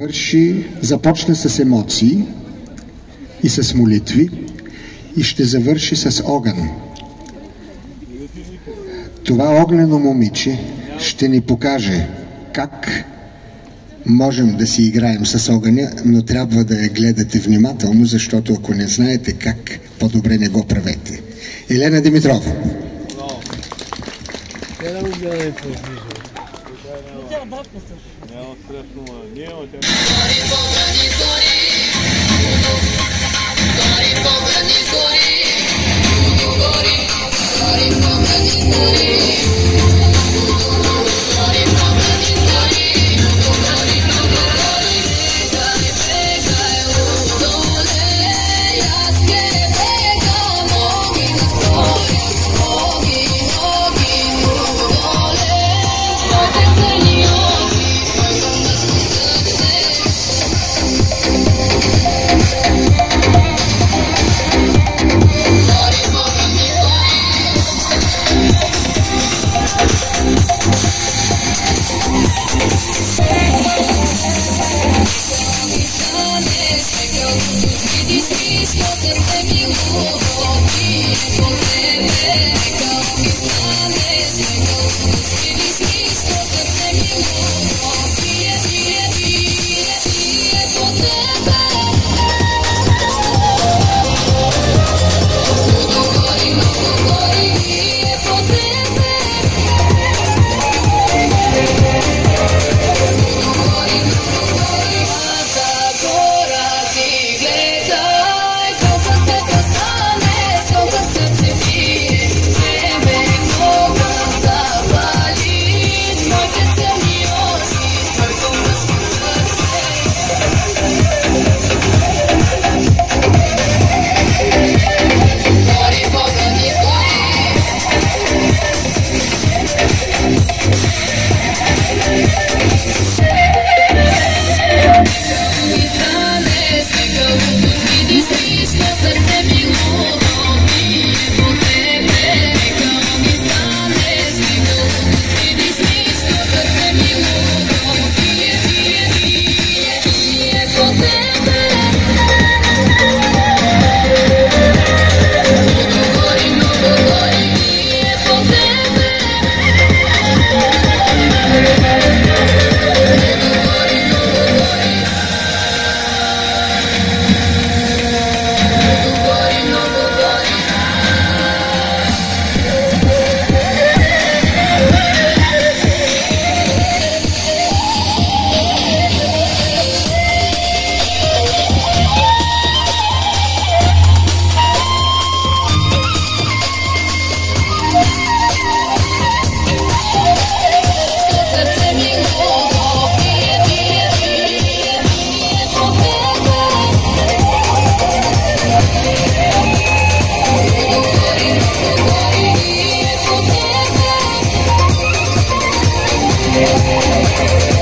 Върши, започна с емоции и с молитви и ще завърши с огън. Това огнено момиче ще ни покаже как можем да си играем с огъня, но трябва да я гледате внимателно, защото ако не знаете как, по-добре не го правете. Елена Димитрова. Ну тебя бабка слышит. Я вот страшно. Не, у тебя. Thank you. Серце біло Yeah.